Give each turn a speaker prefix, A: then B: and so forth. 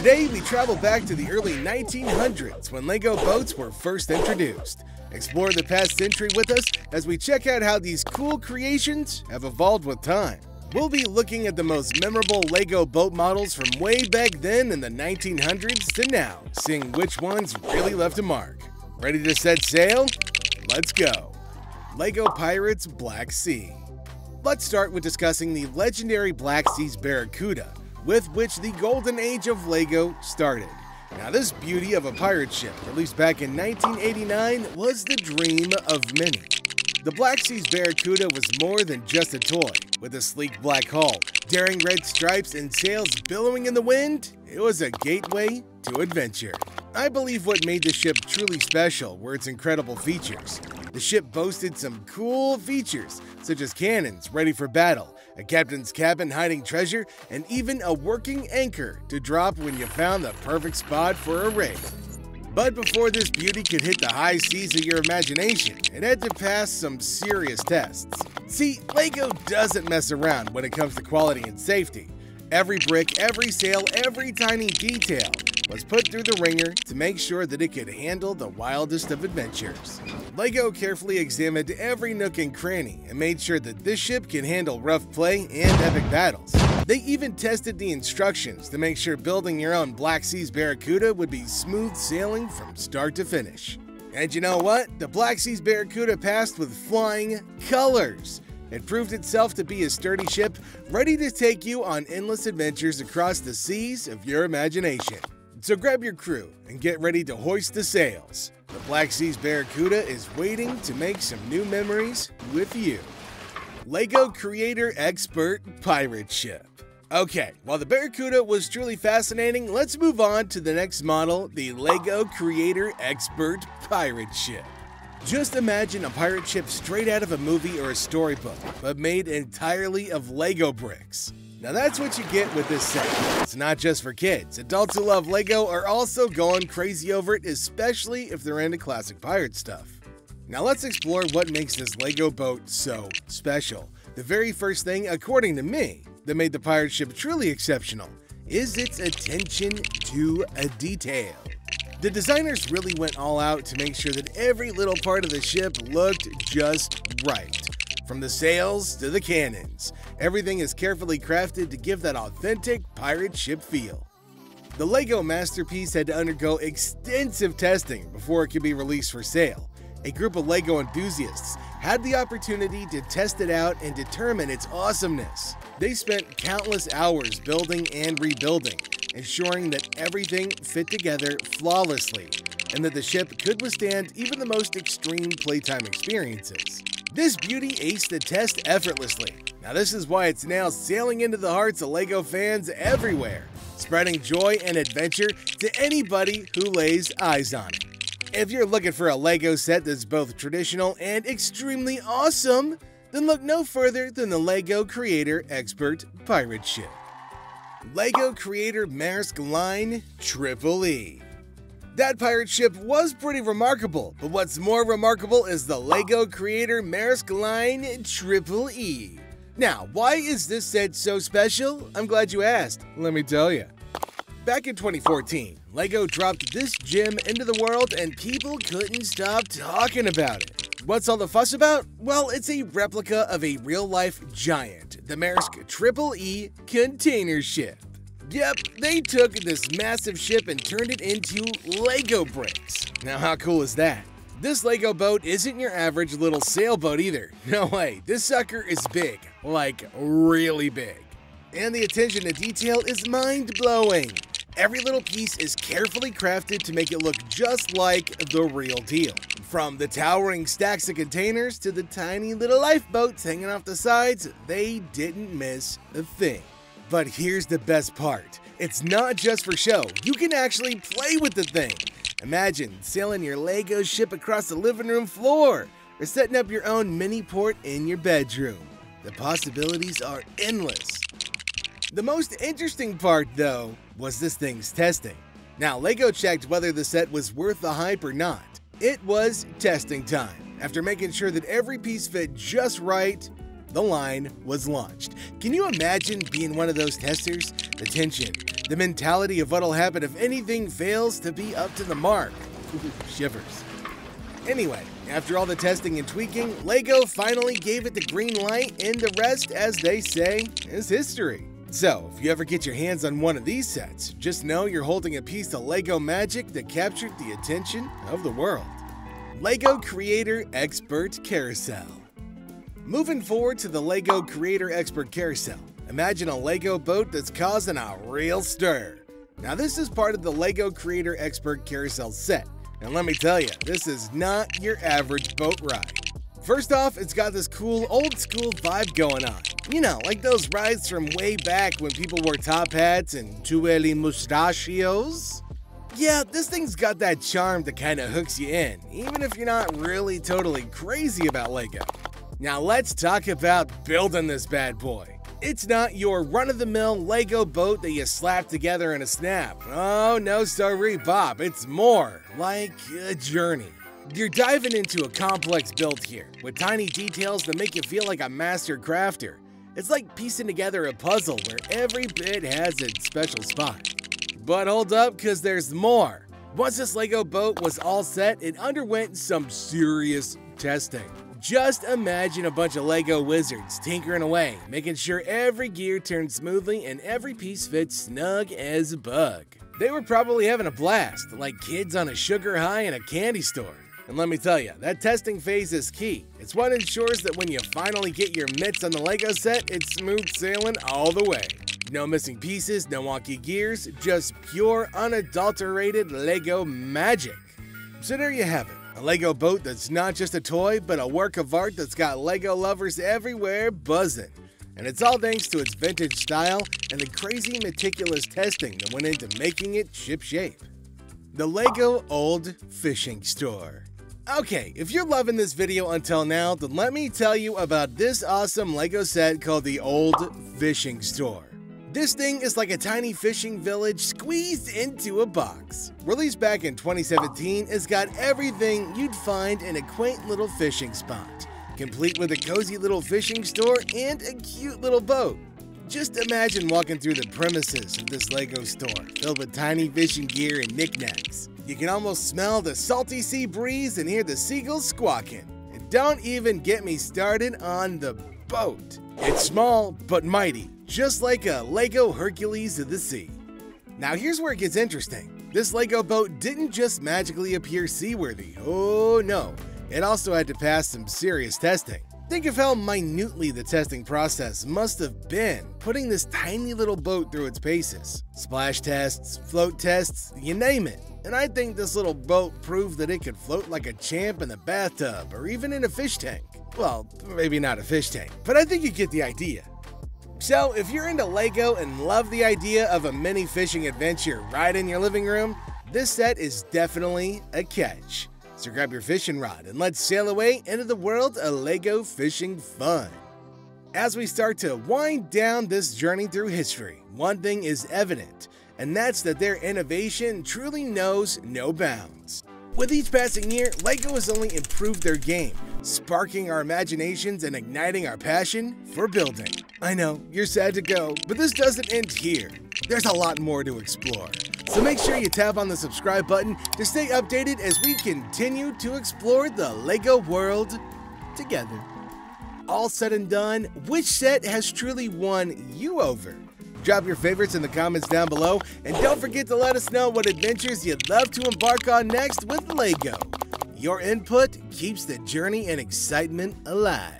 A: Today, we travel back to the early 1900s when Lego boats were first introduced. Explore the past century with us as we check out how these cool creations have evolved with time. We'll be looking at the most memorable LEGO boat models from way back then in the 1900s to now, seeing which ones really left a mark. Ready to set sail? Let's go! LEGO Pirates Black Sea Let's start with discussing the legendary Black Seas Barracuda, with which the golden age of LEGO started. Now this beauty of a pirate ship, released back in 1989, was the dream of many. The Black Seas Barracuda was more than just a toy. With a sleek black hull, daring red stripes, and sails billowing in the wind, it was a gateway to adventure. I believe what made the ship truly special were its incredible features. The ship boasted some cool features, such as cannons ready for battle, a captain's cabin hiding treasure, and even a working anchor to drop when you found the perfect spot for a raid. But before this beauty could hit the high seas of your imagination, it had to pass some serious tests. See, LEGO doesn't mess around when it comes to quality and safety. Every brick, every sail, every tiny detail was put through the ringer to make sure that it could handle the wildest of adventures. LEGO carefully examined every nook and cranny and made sure that this ship can handle rough play and epic battles. They even tested the instructions to make sure building your own Black Seas Barracuda would be smooth sailing from start to finish. And you know what? The Black Seas Barracuda passed with flying colors. It proved itself to be a sturdy ship ready to take you on endless adventures across the seas of your imagination. So grab your crew and get ready to hoist the sails. The Black Seas Barracuda is waiting to make some new memories with you. LEGO Creator Expert Pirate Ship. Okay, while the Barracuda was truly fascinating, let's move on to the next model, the LEGO Creator Expert Pirate Ship. Just imagine a pirate ship straight out of a movie or a storybook, but made entirely of Lego bricks. Now that's what you get with this set. It's not just for kids. Adults who love LEGO are also going crazy over it, especially if they're into classic pirate stuff. Now let's explore what makes this LEGO boat so special. The very first thing, according to me, that made the pirate ship truly exceptional is its attention to a detail. The designers really went all out to make sure that every little part of the ship looked just right. From the sails to the cannons, everything is carefully crafted to give that authentic pirate ship feel. The LEGO masterpiece had to undergo extensive testing before it could be released for sale. A group of LEGO enthusiasts had the opportunity to test it out and determine its awesomeness. They spent countless hours building and rebuilding, ensuring that everything fit together flawlessly and that the ship could withstand even the most extreme playtime experiences. This beauty aced the test effortlessly. Now this is why it's now sailing into the hearts of LEGO fans everywhere, spreading joy and adventure to anybody who lays eyes on it. If you're looking for a LEGO set that's both traditional and extremely awesome, then look no further than the LEGO Creator Expert Pirate Ship. LEGO Creator Maersk Line Triple E that pirate ship was pretty remarkable, but what's more remarkable is the LEGO Creator Maersk Line Triple E. Now, why is this set so special? I'm glad you asked. Let me tell you. Back in 2014, LEGO dropped this gem into the world and people couldn't stop talking about it. What's all the fuss about? Well, it's a replica of a real-life giant, the Maersk Triple E container ship. Yep, they took this massive ship and turned it into Lego bricks. Now how cool is that? This Lego boat isn't your average little sailboat either. No way, this sucker is big, like really big. And the attention to detail is mind-blowing. Every little piece is carefully crafted to make it look just like the real deal. From the towering stacks of containers to the tiny little lifeboats hanging off the sides, they didn't miss a thing. But here's the best part. It's not just for show. You can actually play with the thing. Imagine sailing your Lego ship across the living room floor or setting up your own mini port in your bedroom. The possibilities are endless. The most interesting part, though, was this thing's testing. Now, LEGO checked whether the set was worth the hype or not. It was testing time. After making sure that every piece fit just right, the line was launched. Can you imagine being one of those testers? The tension, The mentality of what'll happen if anything fails to be up to the mark. Shivers. Anyway, after all the testing and tweaking, LEGO finally gave it the green light, and the rest, as they say, is history. So, if you ever get your hands on one of these sets, just know you're holding a piece of LEGO magic that captured the attention of the world. LEGO Creator Expert Carousel Moving forward to the LEGO Creator Expert Carousel, imagine a LEGO boat that's causing a real stir. Now this is part of the LEGO Creator Expert Carousel set, and let me tell you, this is not your average boat ride. First off, it's got this cool old school vibe going on. You know, like those rides from way back when people wore top hats and tueli mustachios. Yeah, this thing's got that charm that kinda hooks you in, even if you're not really totally crazy about LEGO. Now let's talk about building this bad boy. It's not your run-of-the-mill Lego boat that you slap together in a snap. Oh, no sorry, Bob. It's more like a journey. You're diving into a complex build here, with tiny details that make you feel like a master crafter. It's like piecing together a puzzle where every bit has its special spot. But hold up, cause there's more. Once this Lego boat was all set, it underwent some serious testing. Just imagine a bunch of LEGO wizards tinkering away, making sure every gear turns smoothly and every piece fits snug as a bug. They were probably having a blast, like kids on a sugar high in a candy store. And let me tell you, that testing phase is key. It's what ensures that when you finally get your mitts on the LEGO set, it's smooth sailing all the way. No missing pieces, no wonky gears, just pure, unadulterated LEGO magic. So there you have it. A Lego boat that's not just a toy, but a work of art that's got Lego lovers everywhere buzzing. And it's all thanks to its vintage style and the crazy meticulous testing that went into making it shipshape. The Lego Old Fishing Store. Okay, if you're loving this video until now, then let me tell you about this awesome Lego set called the Old Fishing Store. This thing is like a tiny fishing village squeezed into a box. Released back in 2017, it's got everything you'd find in a quaint little fishing spot, complete with a cozy little fishing store and a cute little boat. Just imagine walking through the premises of this LEGO store, filled with tiny fishing gear and knickknacks. You can almost smell the salty sea breeze and hear the seagulls squawking. And don't even get me started on the boat. It's small, but mighty, just like a LEGO Hercules of the Sea. Now here's where it gets interesting. This LEGO boat didn't just magically appear seaworthy, oh no, it also had to pass some serious testing. Think of how minutely the testing process must have been, putting this tiny little boat through its paces. Splash tests, float tests, you name it. And I think this little boat proved that it could float like a champ in the bathtub or even in a fish tank. Well, maybe not a fish tank, but I think you get the idea. So, if you're into LEGO and love the idea of a mini fishing adventure right in your living room, this set is definitely a catch. So grab your fishing rod and let's sail away into the world of LEGO fishing fun. As we start to wind down this journey through history, one thing is evident, and that's that their innovation truly knows no bounds. With each passing year, LEGO has only improved their game, sparking our imaginations and igniting our passion for building. I know, you're sad to go, but this doesn't end here. There's a lot more to explore. So make sure you tap on the subscribe button to stay updated as we continue to explore the LEGO world together. All said and done, which set has truly won you over? Drop your favorites in the comments down below, and don't forget to let us know what adventures you'd love to embark on next with LEGO. Your input keeps the journey and excitement alive.